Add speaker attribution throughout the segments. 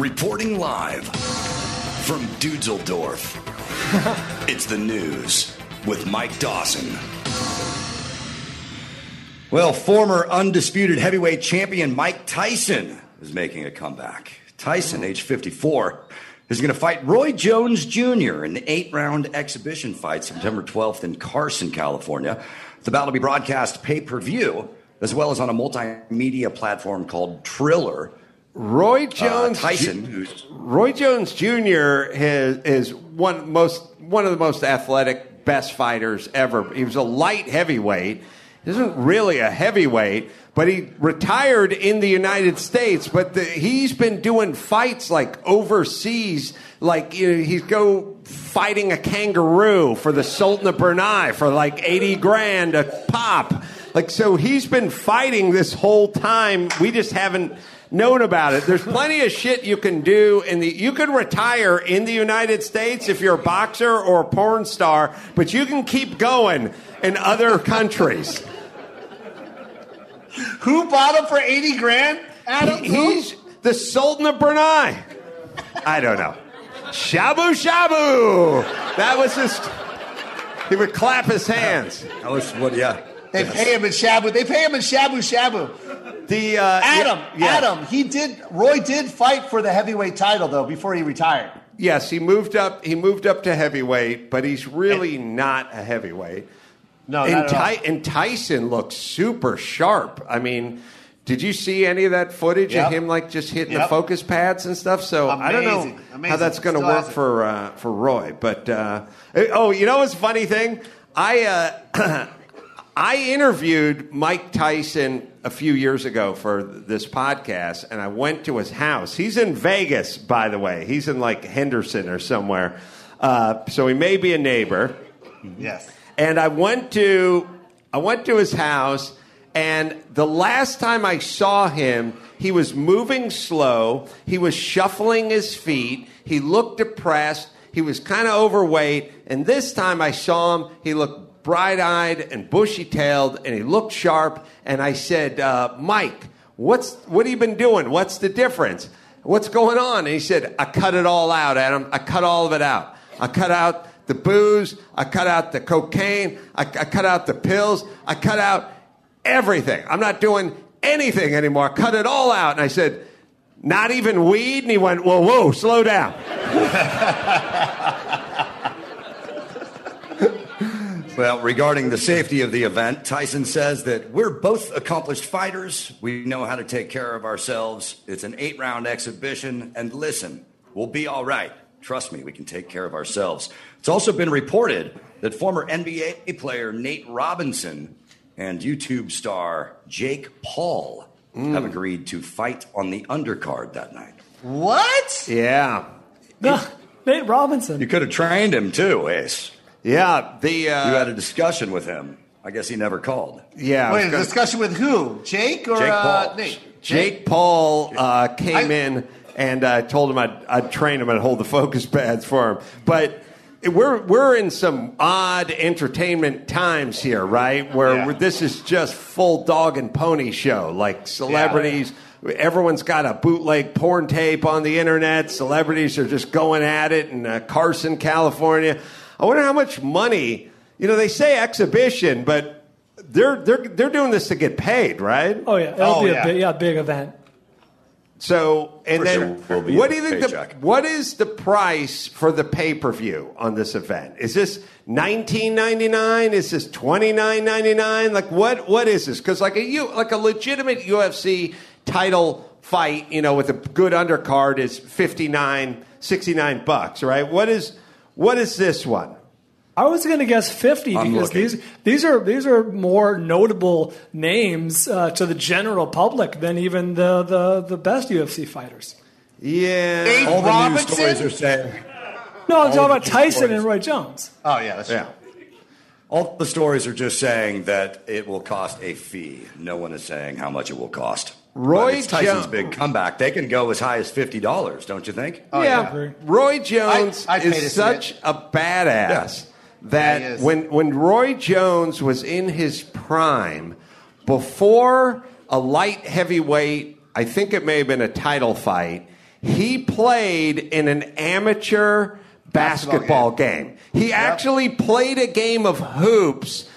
Speaker 1: Reporting live from Dudesseldorf. it's the news with Mike Dawson. Well, former undisputed heavyweight champion Mike Tyson is making a comeback. Tyson, age 54, is going to fight Roy Jones Jr. in an eight round exhibition fight September 12th in Carson, California. The about will be broadcast pay per view as well as on a multimedia platform called Triller.
Speaker 2: Roy Jones
Speaker 1: uh, Tyson,
Speaker 2: Ju- Roy Jones Jr. Has, is one most one of the most athletic, best fighters ever. He was a light heavyweight. He isn't really a heavyweight, but he retired in the United States. But the, he's been doing fights like overseas, like you know, he's go fighting a kangaroo for the Sultan of Brunei for like eighty grand a pop. Like so, he's been fighting this whole time. We just haven't known about it. There's plenty of shit you can do in the you can retire in the United States if you're a boxer or a porn star, but you can keep going in other countries.
Speaker 3: Who bought him for 80 grand? Adam?
Speaker 2: He- he's the Sultan of Brunei. I don't know. Shabu Shabu. That was just he would clap his hands.
Speaker 1: that was what? Yeah,
Speaker 3: They pay him in Shabu. They pay him in Shabu Shabu.
Speaker 2: The uh,
Speaker 3: Adam,
Speaker 2: yeah, yeah.
Speaker 3: Adam, he did. Roy did fight for the heavyweight title though before he retired.
Speaker 2: Yes, he moved up. He moved up to heavyweight, but he's really not a heavyweight.
Speaker 3: No,
Speaker 2: and,
Speaker 3: not at all.
Speaker 2: Ty- and Tyson looks super sharp. I mean, did you see any of that footage
Speaker 3: Yep.
Speaker 2: of him like just hitting the focus pads and stuff? So I don't know
Speaker 3: Amazing.
Speaker 2: how that's going to work for uh, for Roy. But uh, oh, you know what's a funny thing? I uh, I interviewed Mike Tyson a few years ago for this podcast, and I went to his house. He's in Vegas, by the way. He's in like Henderson or somewhere. Uh, so he may be a neighbor.
Speaker 3: Yes.
Speaker 2: And I went to I went to his house, and the last time I saw him, he was moving slow. He was shuffling his feet. He looked depressed. He was kind of overweight. And this time I saw him, he looked bright-eyed and bushy-tailed, and he looked sharp. And I said, uh, "Mike, what's what have you been doing? What's the difference? What's going on?" And he said, "I cut it all out, Adam. I cut all of it out. I cut out." the booze, I cut out the cocaine, I, I cut out the pills, I cut out everything. I'm not doing anything anymore. I cut it all out. And I said, not even weed? And he went, whoa, whoa, slow down.
Speaker 1: Well, regarding the safety of the event, Tyson says that we're both accomplished fighters. We know how to take care of ourselves. It's an eight round exhibition. And listen, we'll be all right. Trust me, we can take care of ourselves. It's also been reported that former NBA player Nate Robinson and YouTube star Jake Paul mm. have agreed to fight on the undercard that night.
Speaker 3: What?
Speaker 2: Yeah.
Speaker 4: Nate Robinson.
Speaker 1: You could have trained him too, Ace.
Speaker 2: Yeah. The, uh,
Speaker 1: You had a discussion with him. I guess he never called.
Speaker 2: yeah.
Speaker 3: Wait, a
Speaker 2: gonna-
Speaker 3: discussion with who? Jake or
Speaker 1: Jake
Speaker 3: uh,
Speaker 1: Paul.
Speaker 3: Nate?
Speaker 2: Jake Paul uh, came
Speaker 3: I-
Speaker 2: in and I told him I'd, I'd train him and hold the focus pads for him. But we're we're in some odd entertainment times here, right? Where
Speaker 3: Yeah.
Speaker 2: this is just full dog and pony show, like celebrities. Everyone's got a bootleg porn tape on the internet. Celebrities are just going at it in uh, Carson, California. I wonder how much money. You know, they say exhibition, but they're they're they're doing this to get paid, right?
Speaker 4: Oh yeah, it'll
Speaker 3: Oh,
Speaker 4: be
Speaker 3: yeah.
Speaker 4: a big, yeah, big event.
Speaker 2: So, and
Speaker 1: For
Speaker 2: then
Speaker 1: sure will
Speaker 2: what do you think? The, what is the price for the pay per view on this event? Is this nineteen ninety nine? Is this twenty nine ninety nine? Like what? What is this? Because like a you like a legitimate UFC title fight, you know, with a good undercard is 59, 69 bucks, right? What is what is this one?
Speaker 4: I was going to guess fifty
Speaker 1: I'm
Speaker 4: because
Speaker 1: looking.
Speaker 4: these these are these are more notable names uh, to the general public than even the the, the best UFC fighters.
Speaker 2: Yeah.
Speaker 3: Nate
Speaker 1: All the
Speaker 3: Robinson?
Speaker 1: news stories are saying.
Speaker 4: No, I'm talking
Speaker 1: All
Speaker 4: about Tyson
Speaker 1: stories.
Speaker 4: and Roy Jones.
Speaker 3: Oh yeah, that's
Speaker 2: Yeah.
Speaker 3: true.
Speaker 1: All the stories are just saying that it will cost a fee. No one is saying how much it will cost.
Speaker 2: Roy
Speaker 1: But it's Tyson's
Speaker 2: Jo-
Speaker 1: big comeback. They can go as high as fifty dollars, don't you think?
Speaker 3: Oh,
Speaker 2: yeah,
Speaker 3: yeah.
Speaker 2: Roy Jones
Speaker 3: I- I'd pay to
Speaker 2: is such
Speaker 3: it.
Speaker 2: a badass that
Speaker 3: Yeah,
Speaker 2: when when Roy Jones was in his prime, before a light heavyweight, I think it may have been a title fight. he played in an amateur basketball,
Speaker 3: Basketball
Speaker 2: game. He actually played a game of hoops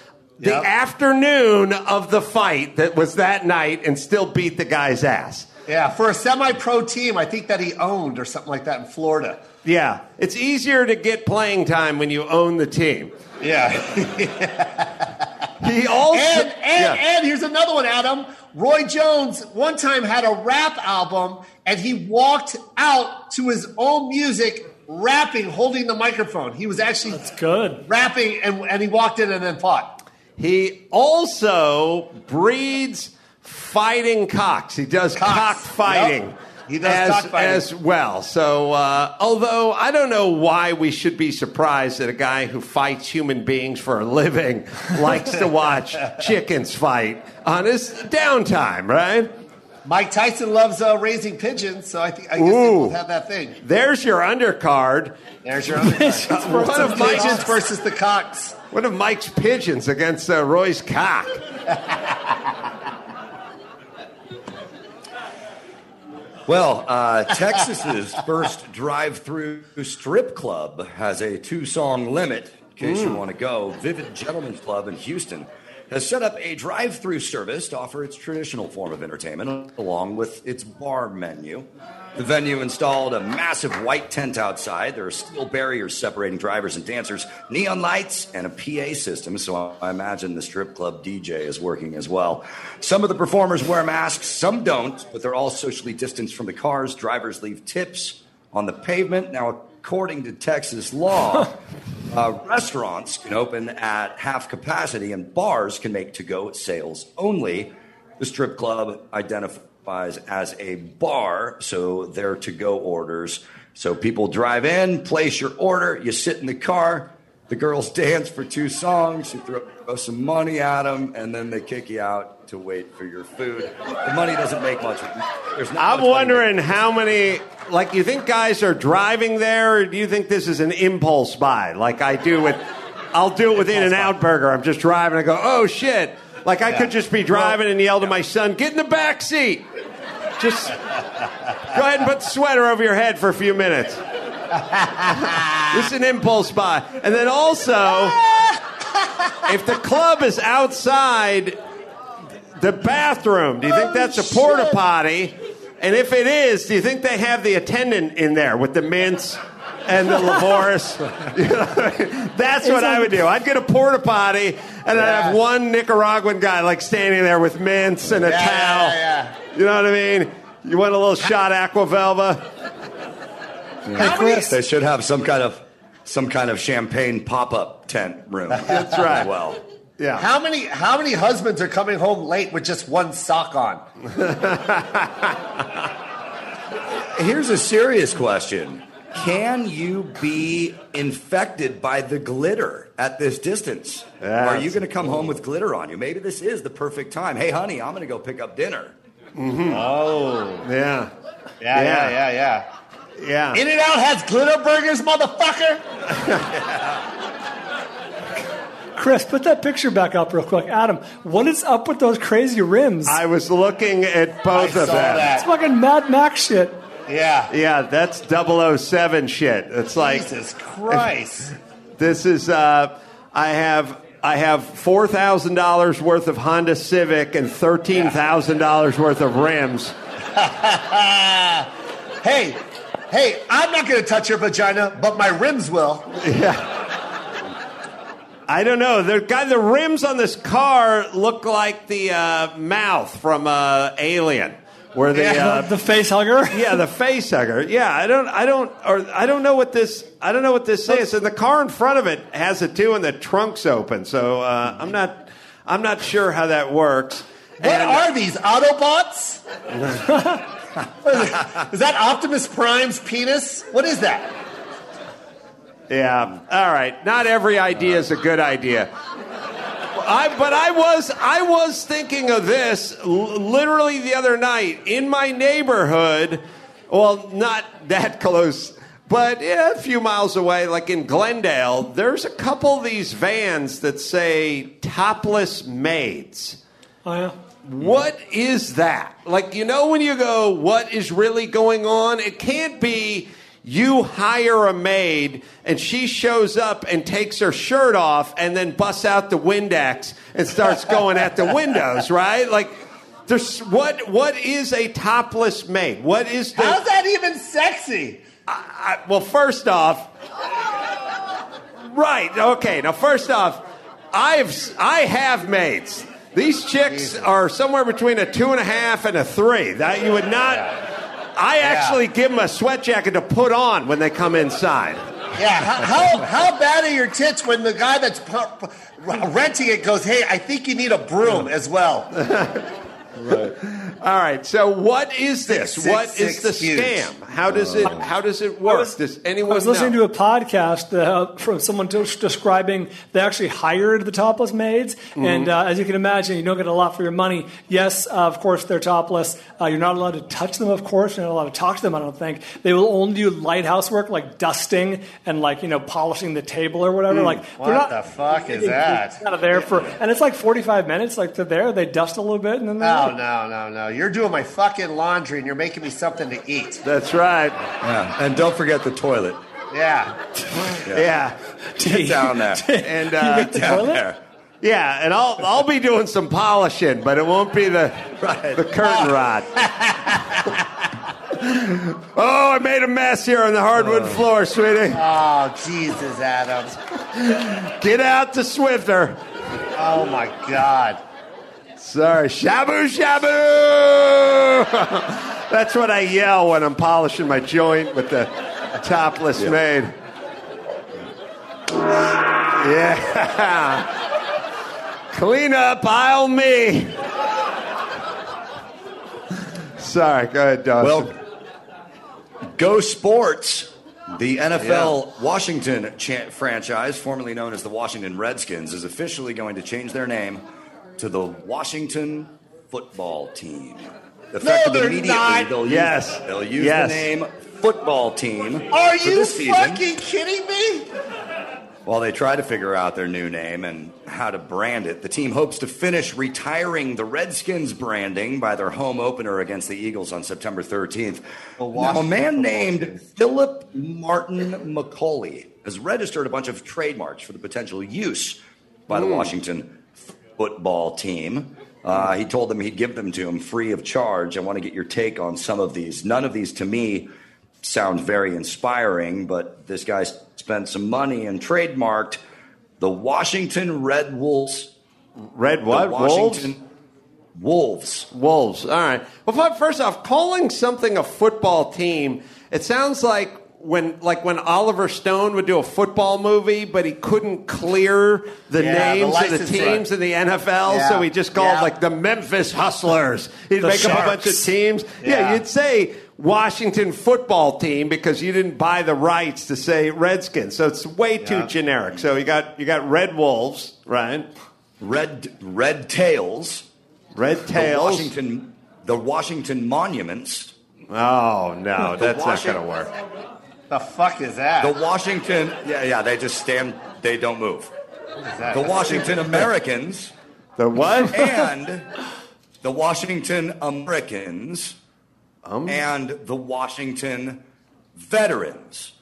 Speaker 2: the
Speaker 3: Yep.
Speaker 2: afternoon of the fight that was that night and still beat the guy's ass.
Speaker 3: Yeah, for a semi-pro team, I think that he owned or something like that in Florida.
Speaker 2: Yeah, it's easier to get playing time when you own the team.
Speaker 3: Yeah.
Speaker 2: He also
Speaker 3: And and,
Speaker 2: Yeah.
Speaker 3: and here's another one, Adam. Roy Jones one time had a rap album and he walked out to his own music rapping, holding the microphone. He was actually
Speaker 4: It's good.
Speaker 3: rapping and, and he walked in and then fought.
Speaker 2: He also breeds fighting cocks. He does
Speaker 3: Cocks.
Speaker 2: cock fighting.
Speaker 3: Yep. He does
Speaker 2: as,
Speaker 3: cockfighting.
Speaker 2: as well. So, uh, although I don't know why we should be surprised that a guy who fights human beings for a living likes to watch chickens fight on his downtime, right?
Speaker 3: Mike Tyson loves uh, raising pigeons, so I think I guess they
Speaker 2: Ooh.
Speaker 3: both have that thing.
Speaker 2: There's your undercard.
Speaker 3: There's your undercard.
Speaker 2: One of Mike's,
Speaker 3: pigeons versus the cocks.
Speaker 2: one of Mike's pigeons against uh, Roy's cock.
Speaker 1: Well, uh, Texas's first drive-through strip club has a two-song limit. In case you want to go, Vivid Gentlemen's Club in Houston has set up a drive-through service to offer its traditional form of entertainment along with its bar menu. The venue installed a massive white tent outside. There are steel barriers separating drivers and dancers, neon lights, and a PA system. So I imagine the strip club DJ is working as well. Some of the performers wear masks, some don't, but they're all socially distanced from the cars. Drivers leave tips on the pavement. Now, according to Texas law, uh, restaurants can open at half capacity and bars can make to go sales only. The strip club identifies as a bar, so they're to go orders. So people drive in, place your order, you sit in the car, the girls dance for two songs, you throw, throw some money at them, and then they kick you out to wait for your food. The money doesn't make much. There's not
Speaker 2: I'm
Speaker 1: much
Speaker 2: wondering how many, like, you think guys are driving there, or do you think this is an impulse buy, like I do with, I'll do it with In and Out Burger. I'm just driving, I go, oh shit. Like I could just be driving and yell to my son, get in the back seat. Just go ahead and put the sweater over your head for a few minutes. this is an impulse buy. And then also, if the club is outside the bathroom, do you think oh, that's a porta potty? And if it is, do you think they have the attendant in there with the mints and the Lavoris? You know, that's what I would do. I'd get a porta potty and I'd have one Nicaraguan guy like standing there with mints and a
Speaker 3: Yeah,
Speaker 2: towel.
Speaker 3: yeah,
Speaker 2: You know what I mean? You want a little shot Aqua Velva?
Speaker 3: How many-
Speaker 1: They should have some kind of some kind of champagne pop-up tent room. That's
Speaker 2: right.
Speaker 1: As well.
Speaker 2: Yeah.
Speaker 3: How many how many husbands are coming home late with just one sock on?
Speaker 1: Here's a serious question. Can you be infected by the glitter at this distance?
Speaker 2: That's-
Speaker 1: Are you going to come home with glitter on you? Maybe this is the perfect time. Hey, honey, I'm going to go pick up dinner. Mm-hmm.
Speaker 3: Oh.
Speaker 2: Yeah.
Speaker 3: Yeah,
Speaker 2: Yeah.
Speaker 3: yeah, yeah, yeah.
Speaker 2: Yeah.
Speaker 3: In and Out has glitter burgers, motherfucker.
Speaker 4: Chris, put that picture back up real quick. Adam, what is up with those crazy rims?
Speaker 2: I was looking at both
Speaker 3: I
Speaker 2: of
Speaker 3: saw
Speaker 2: them.
Speaker 3: that.
Speaker 4: it's fucking Mad Max shit.
Speaker 3: Yeah.
Speaker 2: Yeah, that's 007 shit. It's like
Speaker 3: Jesus Christ.
Speaker 2: this is uh I have I have four thousand dollars worth of Honda Civic and thirteen thousand dollars worth of rims.
Speaker 3: hey, hey, I'm not going to touch your vagina, but my rims will.
Speaker 2: I don't know. The guy, the rims on this car look like the uh, mouth from uh, Alien, where the
Speaker 3: Yeah.
Speaker 2: uh,
Speaker 4: The, the face hugger.
Speaker 2: yeah, the face hugger. Yeah, I don't, I don't, or I don't know what this, I don't know what this is. And the car in front of it has it too, and the trunk's open. So uh, I'm not, I'm not sure how that works.
Speaker 3: What
Speaker 2: And-
Speaker 3: are these Autobots? is that Optimus Prime's penis? What is that?
Speaker 2: Yeah. All right. Not every idea is a good idea. I, but I was I was thinking of this l- literally the other night in my neighborhood. Well, not that close, but yeah, a few miles away, like in Glendale. There's a couple of these vans that say "topless maids."
Speaker 4: Oh, yeah.
Speaker 2: what is that? Like, you know, when you go, what is really going on? It can't be you hire a maid and she shows up and takes her shirt off and then busts out the Windex and starts going at the windows, right? Like, there's what? What is a topless maid? What is the?
Speaker 3: How's that even sexy?
Speaker 2: I, well, first off, right? Okay. Now, first off, I've I have maids. These chicks are somewhere between a two and a half and a three. That you would not. I actually give them a sweat jacket to put on when they come inside.
Speaker 3: Yeah, how, how, how bad are your tits when the guy that's pu- pu- renting it goes, hey, I think you need a broom as well?
Speaker 2: All right. So, what is this?
Speaker 3: Six,
Speaker 2: what
Speaker 3: six,
Speaker 2: is the
Speaker 3: huge.
Speaker 2: scam? How does it? How does it work?
Speaker 4: was-
Speaker 2: does
Speaker 4: I
Speaker 2: anyone
Speaker 4: was listening
Speaker 2: know?
Speaker 4: to a podcast uh, from someone t- describing they actually hired the topless maids,
Speaker 2: Mm-hmm.
Speaker 4: and uh, as you can imagine, you don't get a lot for your money. Yes, uh, of course they're topless. Uh, you're not allowed to touch them, of course. You're not allowed to talk to them. I don't think they will only do lighthouse work like dusting and like you know polishing the table or whatever. like
Speaker 3: Mm. What
Speaker 4: not,
Speaker 3: the fuck is
Speaker 4: they-
Speaker 3: that?
Speaker 4: They're kind of there for, and it's like 45 minutes. Like they're there, they dust a little bit, and then they're
Speaker 3: No, no, no, no. You're doing my fucking laundry and you're making me something to eat.
Speaker 2: That's right.
Speaker 1: Yeah. And don't forget the toilet.
Speaker 3: Yeah.
Speaker 2: Yeah.
Speaker 1: Get down there.
Speaker 2: And
Speaker 4: You
Speaker 2: uh,
Speaker 4: make the
Speaker 1: Down
Speaker 4: toilet?
Speaker 1: there.
Speaker 2: yeah, and I'll I'll be doing some polishing, but it won't be the
Speaker 1: Right.
Speaker 2: the curtain rod. oh, I made a mess here on the hardwood floor, sweetie.
Speaker 3: Oh, Jesus, Adams.
Speaker 2: Get out the Swiffer.
Speaker 3: Oh, my God.
Speaker 2: Sorry, shabu shabu. That's what I yell when I'm polishing my joint with the topless maid. Yeah. Clean up, aisle me. Sorry, go ahead, Dawson.
Speaker 1: Well, Go Sports, the NFL Washington cha- franchise, formerly known as the Washington Redskins, is officially going to change their name to the Washington Football Team. Effective
Speaker 3: they're
Speaker 1: immediately,
Speaker 3: not.
Speaker 1: they'll use,
Speaker 2: Yes.
Speaker 1: they'll use
Speaker 2: Yes.
Speaker 1: the name Football Team.
Speaker 3: Are
Speaker 1: for
Speaker 3: you
Speaker 1: this season,
Speaker 3: fucking kidding me?
Speaker 1: While they try to figure out their new name and how to brand it, the team hopes to finish retiring the Redskins branding by their home opener against the Eagles on September 13th. Now, a man named. Philip Martin McCaulay has registered a bunch of trademarks for the potential use by
Speaker 3: Hmm.
Speaker 1: the Washington football team. Uh, he told them he'd give them to him free of charge. I want to get your take on some of these. None of these, to me, sound very inspiring, but this guy spent some money and trademarked the Washington Red Wolves.
Speaker 2: Red what? Wolves?
Speaker 1: Washington Wolves.
Speaker 2: Wolves. All right. Well, first off, calling something a football team, it sounds like when like when Oliver Stone would do a football movie, but he couldn't clear the
Speaker 3: Yeah, the
Speaker 2: names of the teams in the NFL,
Speaker 3: Yeah.
Speaker 2: so he just called
Speaker 3: Yeah.
Speaker 2: like the Memphis Hustlers. He'd
Speaker 4: The
Speaker 2: make up a bunch of teams. Yeah. You'd say Washington football team because you didn't buy the rights to say Redskins. So it's way too generic. So you got you got Red Wolves, right?
Speaker 1: Red Red Tails.
Speaker 2: Red
Speaker 1: The
Speaker 2: Tails.
Speaker 1: Washington the Washington Monuments.
Speaker 2: Oh no,
Speaker 1: The
Speaker 2: that's not going to work.
Speaker 3: The fuck is that?
Speaker 1: The Washington Yeah, yeah, they just stand they don't move.
Speaker 3: What is that?
Speaker 1: The Washington Americans
Speaker 2: The what?
Speaker 1: and the Washington Americans
Speaker 2: Um?
Speaker 1: and the Washington Veterans.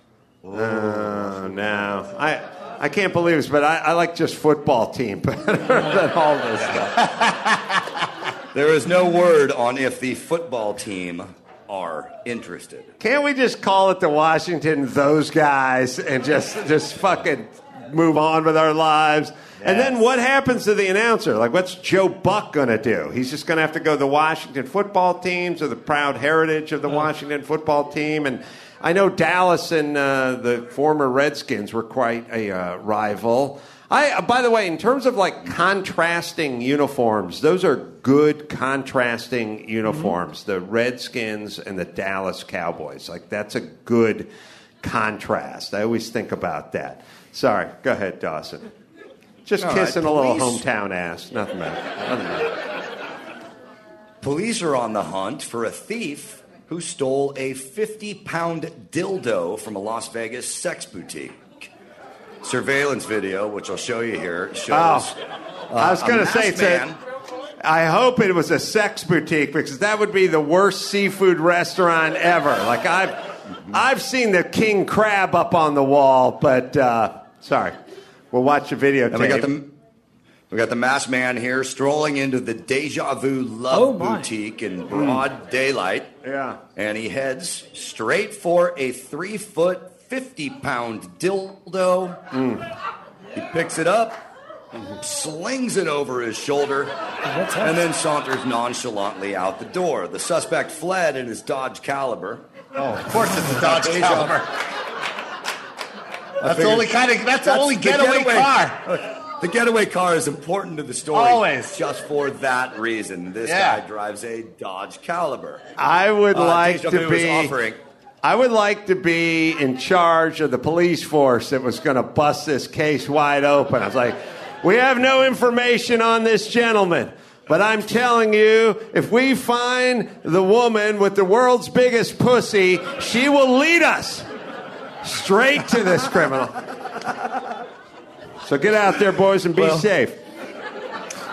Speaker 2: Oh, no. I I can't believe this, but I, I like just football team better than all this stuff.
Speaker 1: There is no word on if the football team are interested.
Speaker 2: Can't we just call it the Washington those guys and just just fucking move on with our lives? And then what happens to the announcer? Like, what's Joe Buck going to do? He's just going to have to go to the Washington football teams or the proud heritage of the Washington football team. And I know Dallas and uh, the former Redskins were quite a uh, rival. I, by the way, in terms of like contrasting uniforms, those are good contrasting uniforms. Mm-hmm. The Redskins and the Dallas Cowboys, like that's a good contrast. I always think about that. Sorry, go ahead, Dawson. Just
Speaker 1: All right,
Speaker 2: kissing a little hometown ass. Nothing. Nothing.
Speaker 1: Police are on the hunt for a thief who stole a 50 pound dildo from a Las Vegas sex boutique. Surveillance video, which I'll show you here, shows
Speaker 2: Oh, I was going to say it's a,
Speaker 1: man.
Speaker 2: I hope it was a sex boutique because that would be the worst seafood restaurant ever. Like I've, I've seen the king crab up on the wall, but uh, sorry, we'll watch the video.
Speaker 1: And we got the we got the masked man here strolling into the Deja Vu Love
Speaker 4: Oh.
Speaker 1: Boutique in broad daylight.
Speaker 2: Yeah.
Speaker 1: And he heads straight for a three foot, 50 pound dildo. He picks it up, slings it over his shoulder, and then saunters nonchalantly out the door. The suspect fled in his Dodge Caliber.
Speaker 3: Oh, of course it's a Dodge
Speaker 1: Deja-
Speaker 3: Caliber. That's the only kind of that's, the only
Speaker 1: the
Speaker 3: getaway, car.
Speaker 1: The getaway car is important to the story.
Speaker 3: Always.
Speaker 1: Just for that reason. This
Speaker 3: Yeah.
Speaker 1: guy drives a Dodge Caliber.
Speaker 2: I would
Speaker 1: Uh,
Speaker 2: like
Speaker 1: Deja
Speaker 2: to be.
Speaker 1: offering.
Speaker 2: I would like to be in charge of the police force that was going to bust this case wide open. I was like, we have no information on this gentleman. But I'm telling you, if we find the woman with the world's biggest pussy, she will lead us straight to this criminal. So get out there, boys, and be
Speaker 1: Well-
Speaker 2: safe.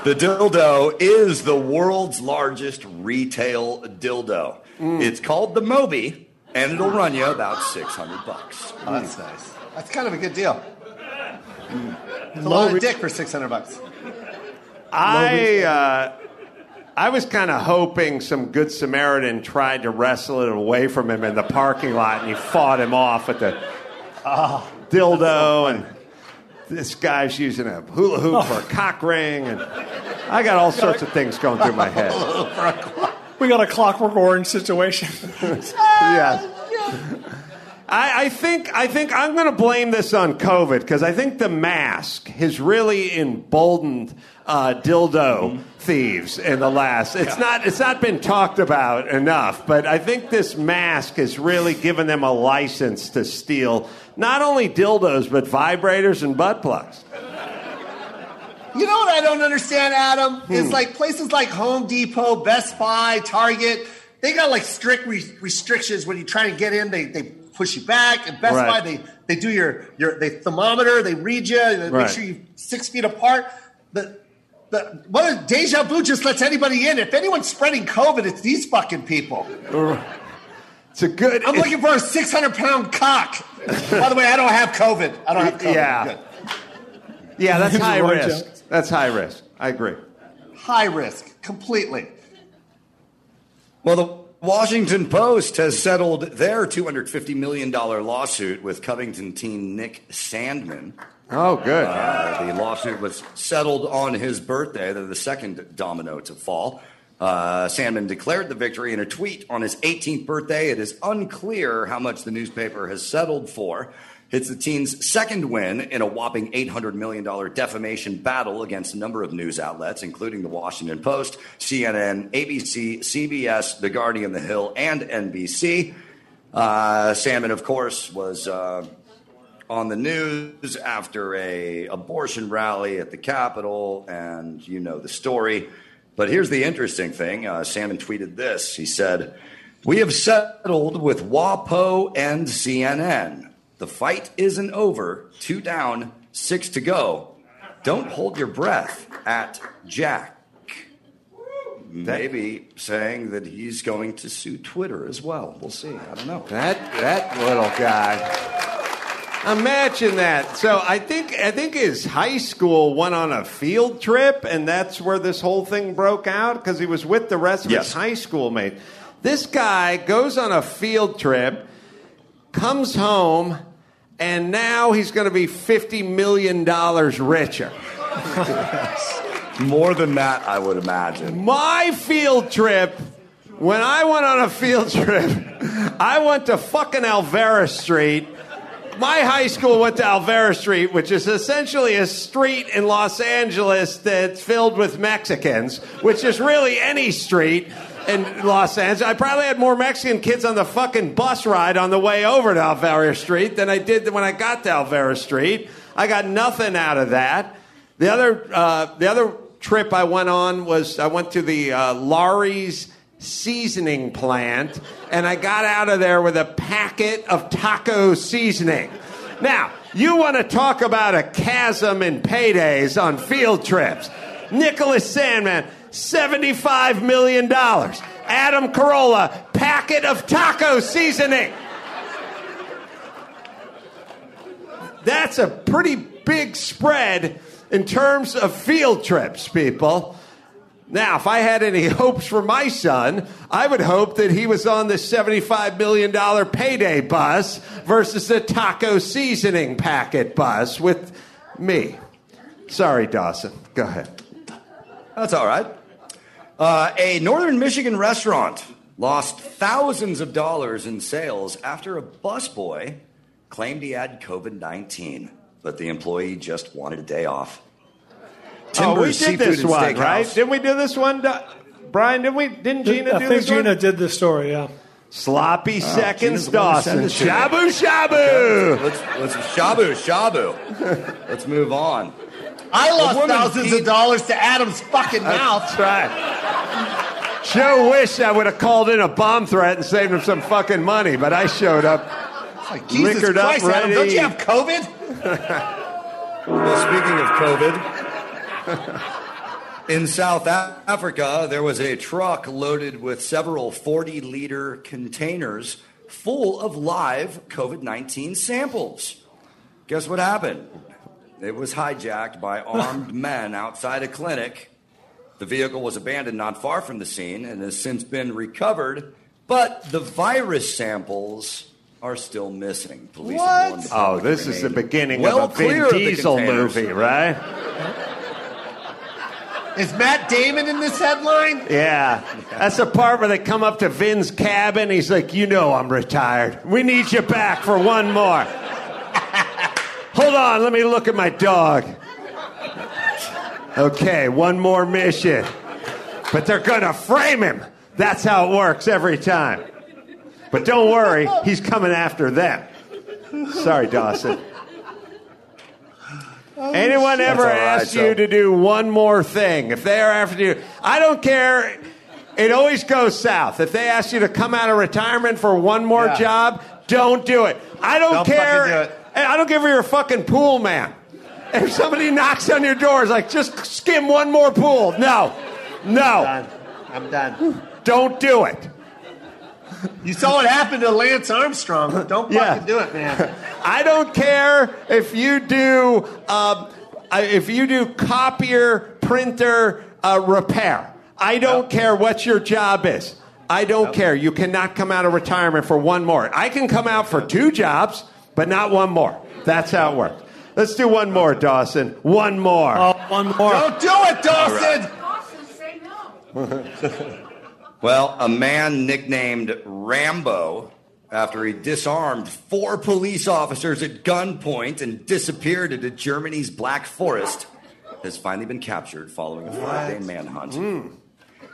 Speaker 1: The dildo is the world's largest retail dildo.
Speaker 3: Mm.
Speaker 1: It's called the Moby, and it'll run you about 600 bucks.
Speaker 3: Oh, that's nice. That's kind of a good deal. It's a
Speaker 4: Low
Speaker 3: lot of dick for six hundred bucks.
Speaker 2: I uh, I was kind of hoping some good Samaritan tried to wrestle it away from him in the parking lot, and he fought him off with the dildo, and this guy's using a hula hoop for a cock ring, and I got all sorts of things going through my head.
Speaker 4: We got a Clockwork Orange situation.
Speaker 2: yeah. I, I think I think I'm going to blame this on COVID because I think the mask has really emboldened uh, dildo thieves in the last. It's not it's not been talked about enough, but I think this mask has really given them a license to steal not only dildos but vibrators and butt plugs.
Speaker 3: You know what I don't understand, Adam?
Speaker 2: Hmm.
Speaker 3: Is like places like Home Depot, Best Buy, Target. They got like strict re- restrictions when you try to get in. They they push you back. And Best
Speaker 2: Right.
Speaker 3: Buy, they they do your your they thermometer. They read you. They
Speaker 2: Right.
Speaker 3: make sure you six feet apart. The the what is Deja Vu just lets anybody in. If anyone's spreading COVID, it's these fucking people.
Speaker 2: It's a good.
Speaker 3: I'm looking for a 600 pound cock. By the way, I don't have COVID. I don't have COVID.
Speaker 2: Yeah.
Speaker 3: Good.
Speaker 2: yeah, that's high risk.
Speaker 4: Jones.
Speaker 2: That's high risk. I agree.
Speaker 3: High risk, completely.
Speaker 1: Well, the Washington Post has settled their $250 million lawsuit with Covington teen Nick Sandmann.
Speaker 2: Oh, good.
Speaker 1: Uh, the lawsuit was settled on his birthday. They're the second domino to fall. Uh, Sandmann declared the victory in a tweet on his 18th birthday. It is unclear how much the newspaper has settled for. It's the teen's second win in a whopping $800 million defamation battle against a number of news outlets, including the Washington Post, CNN, ABC, CBS, The Guardian, The Hill, and NBC. Uh, Sandmann, of course, was. Uh, on the news after a abortion rally at the Capitol, and you know the story. But here's the interesting thing: uh, Salmon tweeted this. He said, "We have settled with WAPO and CNN. The fight isn't over. Two down, six to go. Don't hold your breath." At Jack. Maybe saying that he's going to sue Twitter as well. We'll see. I don't know.
Speaker 2: That that little guy. Imagine that. So I think I think his high school went on a field trip, and that's where this whole thing broke out because he was with the rest of
Speaker 1: Yes.
Speaker 2: his high school mates. This guy goes on a field trip, comes home, and now he's going to be fifty million dollars richer.
Speaker 1: More than that, I would imagine.
Speaker 2: My field trip, when I went on a field trip, I went to fucking Olvera Street. My high school went to Olvera Street, which is essentially a street in Los Angeles that's filled with Mexicans, which is really any street in Los Angeles. I probably had more Mexican kids on the fucking bus ride on the way over to Olvera Street than I did when I got to Olvera Street. I got nothing out of that. The other, uh, the other trip I went on was I went to the uh, Lawry's seasoning plant, and I got out of there with a packet of taco seasoning. Now, you want to talk about a chasm in paydays on field trips. Nicholas Sandmann, $75 million. Adam Carolla, packet of taco seasoning. That's a pretty big spread in terms of field trips, people. Now, if I had any hopes for my son, I would hope that he was on the $75 million payday bus versus the taco seasoning packet bus with me. Sorry, Dawson. Go ahead.
Speaker 1: That's all right. Uh, a northern Michigan restaurant lost thousands of dollars in sales after a busboy claimed he had COVID 19, but the employee just wanted a day off.
Speaker 2: oh, we did this one, right? Didn't we do this one, Do- Brian? Didn't we? Didn't Gina
Speaker 4: I
Speaker 2: do this
Speaker 4: Gina
Speaker 2: one?
Speaker 4: I think Gina did this story, yeah.
Speaker 2: Sloppy seconds,
Speaker 1: Gina's the one who sent
Speaker 2: Dawson.
Speaker 1: it to me.
Speaker 2: Shabu shabu.
Speaker 1: Let's, let's shabu, shabu. let's move on.
Speaker 3: I lost thousands
Speaker 1: beat-
Speaker 3: of dollars to Adam's fucking mouth.
Speaker 2: That's right. Joe wished I would have called in a bomb threat and saved him some fucking money, but I showed up.
Speaker 3: Like, Jesus
Speaker 2: Liquored up,
Speaker 3: Christ, Adam,
Speaker 2: ready.
Speaker 3: don't you have COVID?
Speaker 1: Well, speaking of COVID, in South Africa, there was a truck loaded with several 40 liter containers full of live COVID 19 samples. Guess what happened? It was hijacked by armed men outside a clinic. The vehicle was abandoned not far from the scene and has since been recovered, but the virus samples are still missing. Police have warned the
Speaker 2: Oh, this
Speaker 1: to
Speaker 2: is the beginning
Speaker 1: well
Speaker 2: of a Vin
Speaker 1: clear of the
Speaker 2: Diesel movie, right?
Speaker 3: Is Matt Damon in this headline?
Speaker 2: Yeah. That's the part where they come up to Vin's cabin. He's like, You know, I'm retired. We need you back for one more. Hold on, let me look at my dog. Okay, one more mission. But they're going to frame him. That's how it works every time. But don't worry, he's coming after them. Sorry, Dawson. Oh, Anyone ever
Speaker 1: right,
Speaker 2: asked
Speaker 1: so-
Speaker 2: you to do one more thing? If they are after you, I don't care. It always goes south. If they ask you to come out of retirement for one more
Speaker 3: Yeah.
Speaker 2: job, don't do it. I don't,
Speaker 3: Don't
Speaker 2: care.
Speaker 3: do it.
Speaker 2: Hey, I don't give you're a fucking pool man. If somebody knocks on your door, it's like, just skim one more pool. No, no,
Speaker 3: Done. I'm done.
Speaker 2: don't do it.
Speaker 3: You saw what happened to Lance Armstrong. Don't fucking
Speaker 2: Yeah.
Speaker 3: do it, man.
Speaker 2: I don't care if you do um, if you do copier printer uh, repair. I don't care what your job is. I don't care. You cannot come out of retirement for one more. I can come out for two jobs, but not one more. That's how it works. Let's do one more, Dawson. One more.
Speaker 4: Oh, one more.
Speaker 3: Don't do it, Dawson.
Speaker 5: Dawson, say no.
Speaker 1: Well, a man nicknamed Rambo, after he disarmed four police officers at gunpoint and disappeared into Germany's Black Forest, has finally been captured following a five day manhunt. Hmm.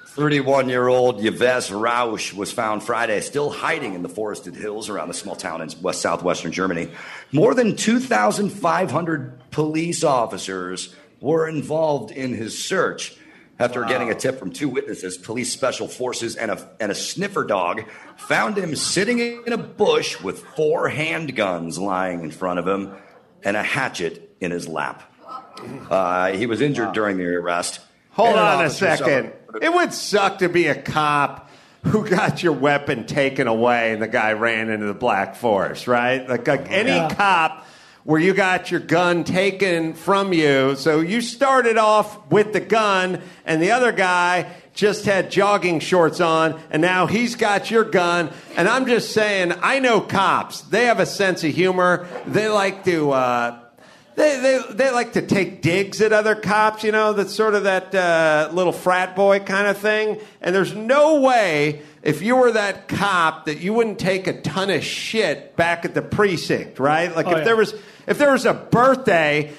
Speaker 1: 31 year old Yves Rausch was found Friday still hiding in the forested hills around a small town in west southwestern Germany. More than 2,500 police officers were involved in his search. After getting a tip from two witnesses, police special forces and a, and a sniffer dog found him sitting in a bush with four handguns lying in front of him and a hatchet in his lap. Uh, he was injured during the arrest.
Speaker 2: Hold
Speaker 1: And
Speaker 2: on a second. It would suck to be a cop who got your weapon taken away and the guy ran into the Black Forest, right? Like, like any
Speaker 4: Yeah.
Speaker 2: cop where you got your gun taken from you. So you started off with the gun and the other guy just had jogging shorts on and now he's got your gun. And I'm just saying, I know cops. They have a sense of humor. They like to, uh, they, they, they like to take digs at other cops, you know, that's sort of that uh, little frat boy kind of thing. And there's no way, if you were that cop, that you wouldn't take a ton of shit back at the precinct, right? Like
Speaker 4: Oh,
Speaker 2: if
Speaker 4: yeah.
Speaker 2: there was if there was a birthday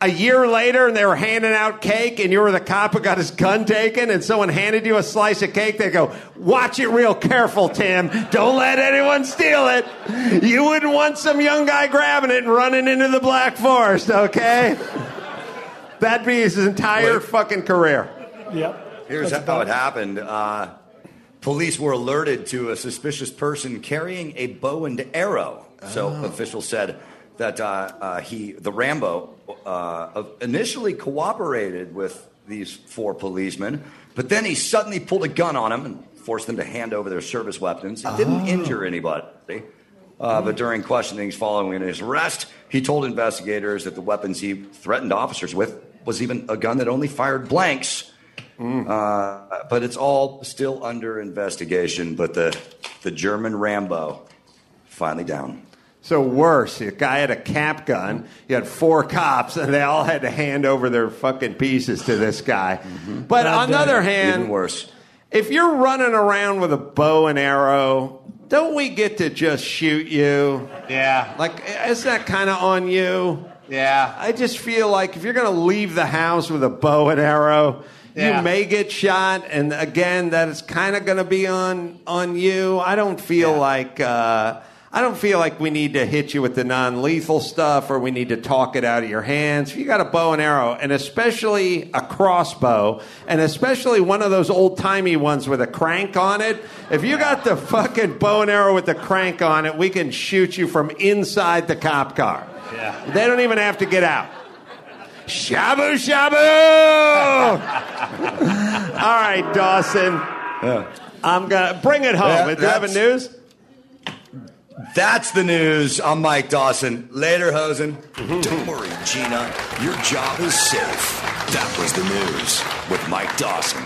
Speaker 2: a year later and they were handing out cake and you were the cop who got his gun taken and someone handed you a slice of cake, they go, watch it real careful, Tim. Don't let anyone steal it. You wouldn't want some young guy grabbing it and running into the Black Forest, okay? That'd be his entire
Speaker 1: Wait.
Speaker 2: fucking career.
Speaker 4: Yep.
Speaker 1: Here's
Speaker 4: That's
Speaker 1: how
Speaker 4: about
Speaker 1: it happened. Uh, police were alerted to a suspicious person carrying a bow and arrow. So officials said that uh, uh, he, the Rambo, uh, initially cooperated with these four policemen, But then he suddenly pulled a gun on them and forced them to hand over their service weapons. It didn't injure anybody. Uh, but during questionings following his arrest, he told investigators that the weapons he threatened officers with was even a gun that only fired blanks. Uh, but it's all still under investigation. But the, the German Rambo finally down.
Speaker 2: So worse, a guy had a cap gun. You had four cops, and they all had to hand over their fucking pieces to this guy. But on the other hand,
Speaker 1: Even worse.
Speaker 2: if you're running around with a bow and arrow, don't we get to just shoot you?
Speaker 3: Yeah.
Speaker 2: Like, is that kind of on you?
Speaker 3: Yeah.
Speaker 2: I just feel like if you're going to leave the house with a bow and arrow,
Speaker 3: Yeah.
Speaker 2: you may get shot, and again, that is kind of going to be on on you. I don't feel
Speaker 3: Yeah.
Speaker 2: like uh, I don't feel like we need to hit you with the non-lethal stuff, or we need to talk it out of your hands. If you got a bow and arrow, and especially a crossbow, and especially one of those old timey ones with a crank on it, if you got the fucking bow and arrow with the crank on it, we can shoot you from inside the cop car.
Speaker 3: Yeah.
Speaker 2: They don't even have to get out. Shabu shabu! All right, Dawson. Yeah. I'm gonna bring it home.
Speaker 1: Yeah,
Speaker 2: Do you have a news?
Speaker 1: That's the news. I'm Mike Dawson. Later, Hosen. Mm-hmm.
Speaker 6: Don't worry, Gina. Your job is safe. That was the news with Mike Dawson.